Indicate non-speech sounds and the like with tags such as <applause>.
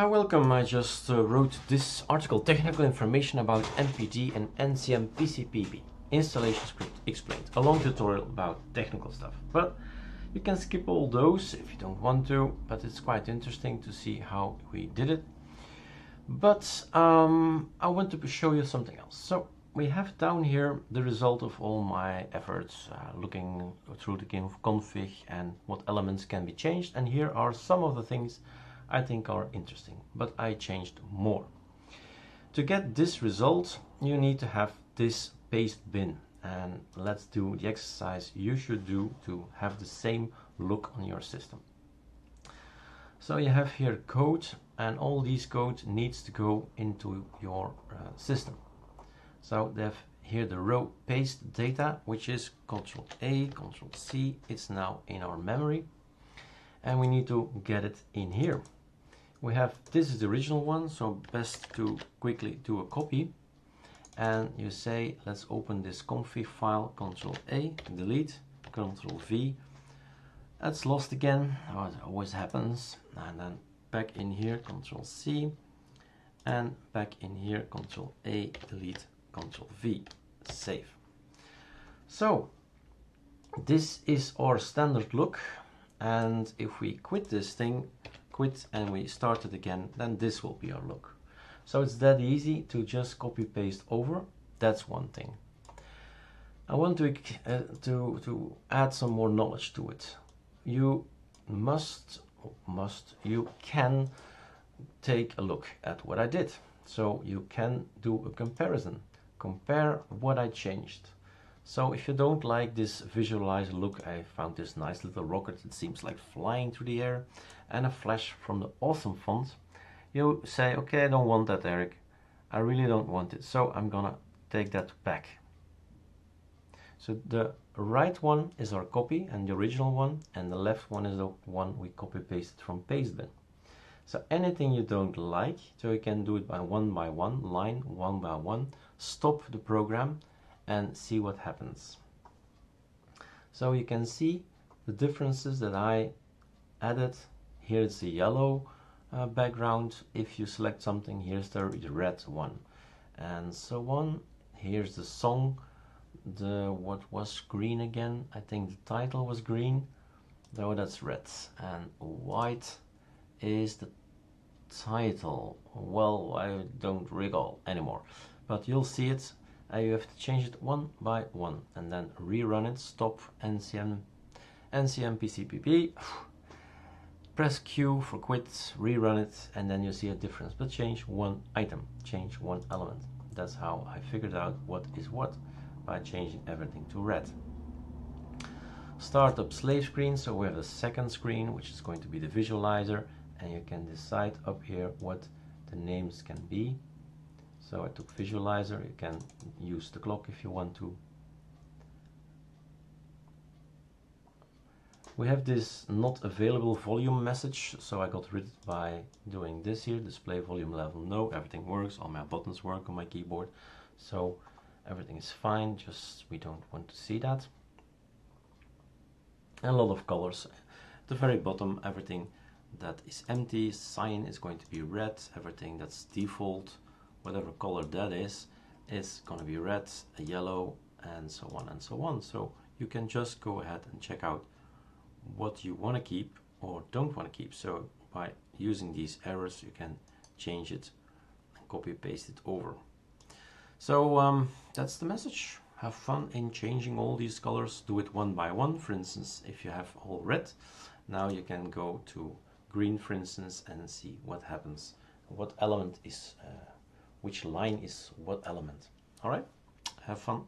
Hi, welcome. I just uh, wrote this article, Technical Information about MPD and NCMPCPP. Installation script explained. A long tutorial about technical stuff. But you can skip all those if you don't want to, but it's quite interesting to see how we did it. But um, I want to show you something else. So we have down here the result of all my efforts uh, looking through the game config and what elements can be changed. And here are some of the things I think are interesting, but I changed more. To get this result, you need to have this paste bin and let's do the exercise you should do to have the same look on your system. So you have here code and all these code needs to go into your uh, system. So they have here the row paste data, which is Control A, Control C. It's now in our memory and we need to get it in here we have this is the original one so best to quickly do a copy. And you say let's open this config file control A delete control V. That's lost again oh, it always happens. And then back in here control C. And back in here control A delete control V. Save. So this is our standard look. And if we quit this thing quit and we start it again, then this will be our look. So it's that easy to just copy paste over. That's one thing. I want to, uh, to, to add some more knowledge to it. You must, must, you can take a look at what I did. So you can do a comparison. Compare what I changed. So if you don't like this visualizer look, I found this nice little rocket that seems like flying through the air and a flash from the awesome font. You say, okay, I don't want that, Erik. I really don't want it. So I'm gonna take that back. So the right one is our copy and the original one, and the left one is the one we copy pasted from Pastebin. So anything you don't like, so you can do it by one by one, line one by one, stop the program and see what happens. So you can see the differences that I added. Here it's the yellow uh, background. If you select something, here's the red one. And so on. Here's the song. The what was green again? I think the title was green. Though that's red. And white is the title. Well, I don't recall anymore. But you'll see it uh, you have to change it one by one and then rerun it stop ncm ncm pcpp <sighs> press q for quit rerun it and then you see a difference. But change one item change one element. That's how i figured out what is what by changing everything to red. Startup slave screen. So we have the second screen which is going to be the visualizer and you can decide up here what the names can be so I took visualizer, you can use the clock if you want to. We have this not available volume message, so I got rid by doing this here, display volume level no, everything works, all my buttons work on my keyboard, so everything is fine, just we don't want to see that. And a lot of colors. At the very bottom, everything that is empty, cyan is going to be red, everything that's default, whatever color that is is going to be red, yellow, and so on and so on. So you can just go ahead and check out what you want to keep or don't want to keep. So by using these arrows, you can change it and copy paste it over. So um, that's the message. Have fun in changing all these colors. Do it one by one. For instance, if you have all red, now you can go to green, for instance, and see what happens, what element is uh, which line is what element. All right, have fun.